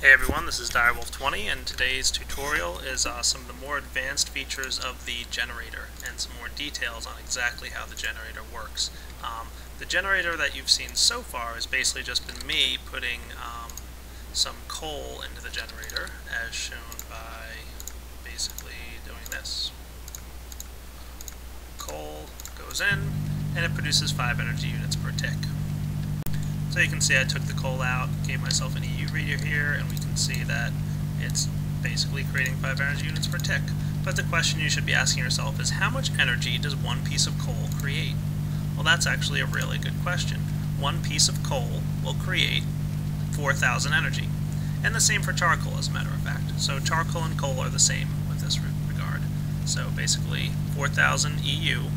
Hey everyone, this is Direwolf20 and today's tutorial is uh, some of the more advanced features of the generator and some more details on exactly how the generator works. Um, the generator that you've seen so far has basically just been me putting um, some coal into the generator as shown by basically doing this. Coal goes in and it produces 5 energy units per tick. So you can see I took the coal out, gave myself an EU reader here, and we can see that it's basically creating 5 energy units per tick. But the question you should be asking yourself is how much energy does one piece of coal create? Well, that's actually a really good question. One piece of coal will create 4,000 energy. And the same for charcoal, as a matter of fact. So charcoal and coal are the same with this regard. So basically, 4,000 EU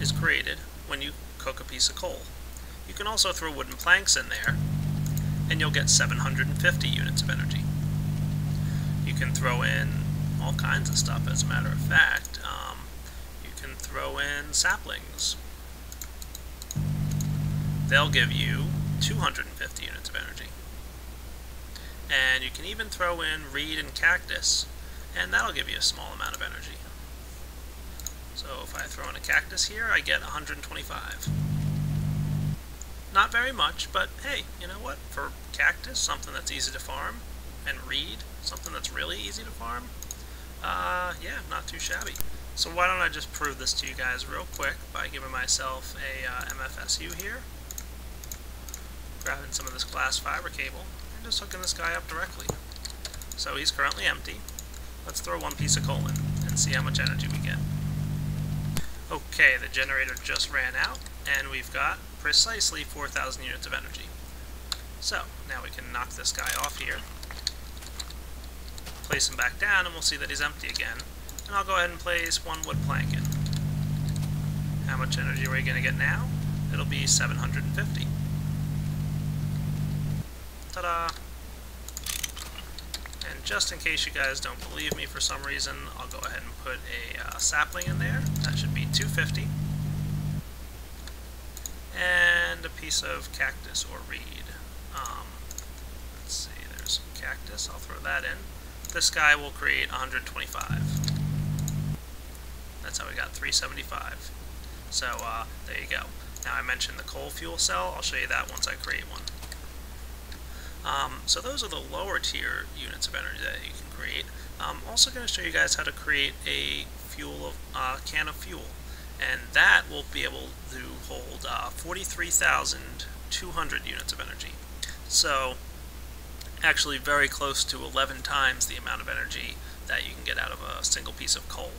is created when you cook a piece of coal. You can also throw wooden planks in there, and you'll get 750 units of energy. You can throw in all kinds of stuff, as a matter of fact. Um, you can throw in saplings. They'll give you 250 units of energy. And you can even throw in reed and cactus, and that'll give you a small amount of energy. So if I throw in a cactus here, I get 125. Not very much, but hey, you know what? For cactus, something that's easy to farm, and reed, something that's really easy to farm, uh, yeah, not too shabby. So why don't I just prove this to you guys real quick by giving myself a uh, MFSU here, grabbing some of this glass fiber cable, and just hooking this guy up directly. So he's currently empty. Let's throw one piece of coal in and see how much energy we get. Okay, the generator just ran out, and we've got precisely 4,000 units of energy. So, now we can knock this guy off here, place him back down, and we'll see that he's empty again. And I'll go ahead and place one wood plank in. How much energy are we going to get now? It'll be 750. Ta-da! And just in case you guys don't believe me for some reason, I'll go ahead and put a uh, sapling in there. That should be 250 and a piece of cactus or reed. Um, let's see, there's some cactus, I'll throw that in. This guy will create 125. That's how we got 375. So uh, there you go. Now I mentioned the coal fuel cell, I'll show you that once I create one. Um, so those are the lower tier units of energy that you can create. I'm also going to show you guys how to create a fuel of uh, can of fuel and that will be able to hold uh, 43,200 units of energy. So actually very close to 11 times the amount of energy that you can get out of a single piece of coal.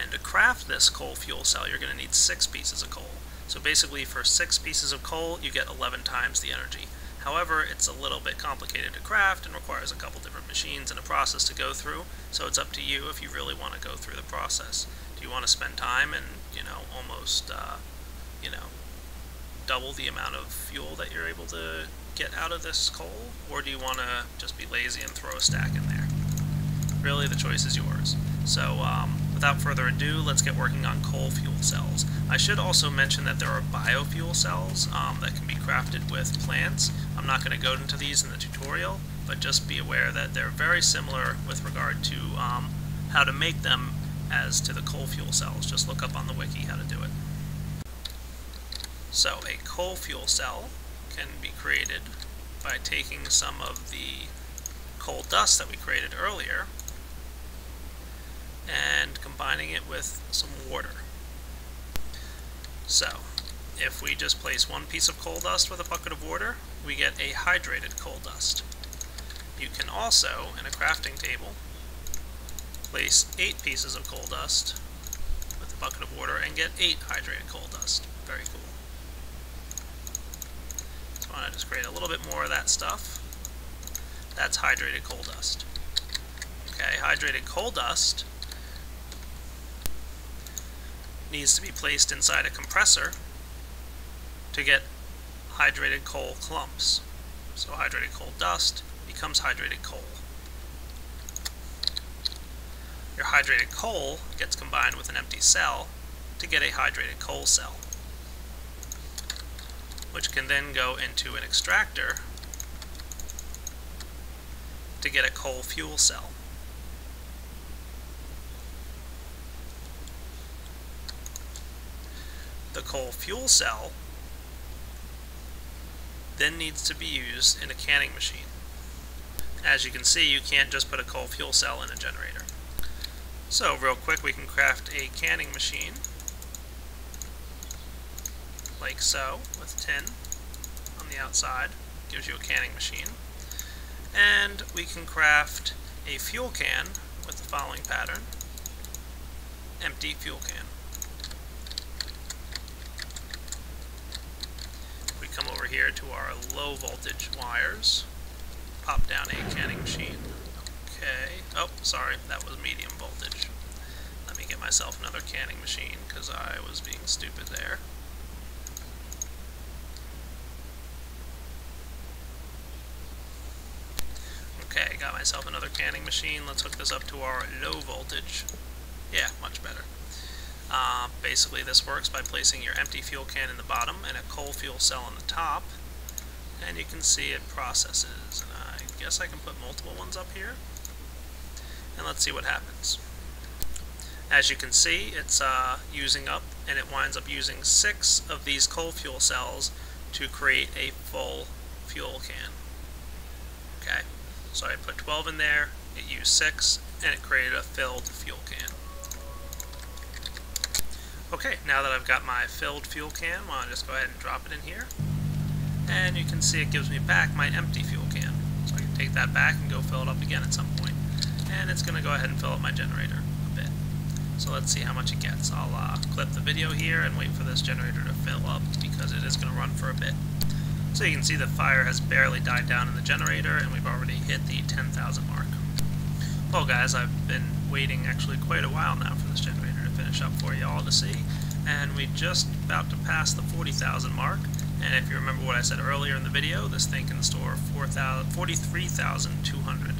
And to craft this coal fuel cell, you're going to need six pieces of coal. So basically for six pieces of coal, you get 11 times the energy. However, it's a little bit complicated to craft and requires a couple different machines and a process to go through, so it's up to you if you really want to go through the process. Do you want to spend time and, you know, almost, uh, you know, double the amount of fuel that you're able to get out of this coal, or do you want to just be lazy and throw a stack in there? Really, the choice is yours. So, um, without further ado, let's get working on coal fuel cells. I should also mention that there are biofuel cells um, that can be crafted with plants. I'm not going to go into these in the tutorial, but just be aware that they're very similar with regard to um, how to make them as to the coal fuel cells. Just look up on the wiki how to do it. So a coal fuel cell can be created by taking some of the coal dust that we created earlier and combining it with some water. So, if we just place one piece of coal dust with a bucket of water, we get a hydrated coal dust. You can also, in a crafting table, place eight pieces of coal dust with a bucket of water and get eight hydrated coal dust. Very cool. So I want to just create a little bit more of that stuff. That's hydrated coal dust. Okay, hydrated coal dust needs to be placed inside a compressor to get hydrated coal clumps. So hydrated coal dust becomes hydrated coal. Your hydrated coal gets combined with an empty cell to get a hydrated coal cell, which can then go into an extractor to get a coal fuel cell. The coal fuel cell then needs to be used in a canning machine. As you can see, you can't just put a coal fuel cell in a generator. So real quick, we can craft a canning machine, like so, with tin on the outside, gives you a canning machine. And we can craft a fuel can with the following pattern, empty fuel can. We come over here to our low voltage wires, pop down a canning machine, Okay. Oh, sorry, that was medium voltage. Let me get myself another canning machine, because I was being stupid there. Okay, got myself another canning machine. Let's hook this up to our low voltage. Yeah, much better. Uh, basically, this works by placing your empty fuel can in the bottom and a coal fuel cell on the top. And you can see it processes. And I guess I can put multiple ones up here and let's see what happens. As you can see, it's uh, using up, and it winds up using six of these coal fuel cells to create a full fuel can. Okay, so I put 12 in there, it used six, and it created a filled fuel can. Okay, now that I've got my filled fuel can, well, I'll just go ahead and drop it in here. And you can see it gives me back my empty fuel can. So I can take that back and go fill it up again at some point and it's going to go ahead and fill up my generator a bit. So let's see how much it gets. I'll uh, clip the video here and wait for this generator to fill up because it is going to run for a bit. So you can see the fire has barely died down in the generator and we've already hit the 10,000 mark. Well guys, I've been waiting actually quite a while now for this generator to finish up for you all to see and we just about to pass the 40,000 mark and if you remember what I said earlier in the video, this thing can store 43,200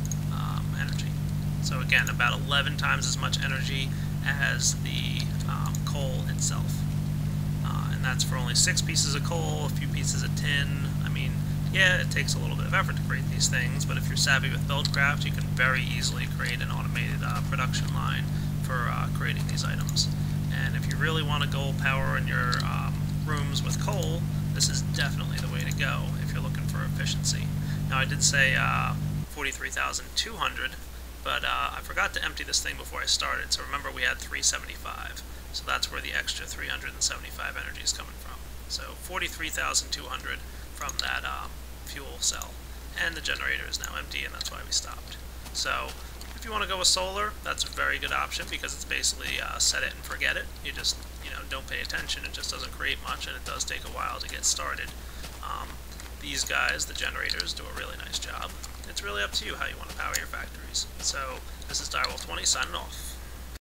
so again, about 11 times as much energy as the um, coal itself. Uh, and that's for only six pieces of coal, a few pieces of tin. I mean, yeah, it takes a little bit of effort to create these things, but if you're savvy with Buildcraft, you can very easily create an automated uh, production line for uh, creating these items. And if you really want to go power in your um, rooms with coal, this is definitely the way to go if you're looking for efficiency. Now I did say uh, 43,200 but uh, I forgot to empty this thing before I started, so remember we had 375. So that's where the extra 375 energy is coming from. So 43,200 from that um, fuel cell. And the generator is now empty, and that's why we stopped. So if you want to go with solar, that's a very good option because it's basically uh, set it and forget it. You just, you know, don't pay attention. It just doesn't create much, and it does take a while to get started. Um, these guys, the generators, do a really nice job. It's really up to you how you want to power your factories. So, this is Direwolf20 signing off.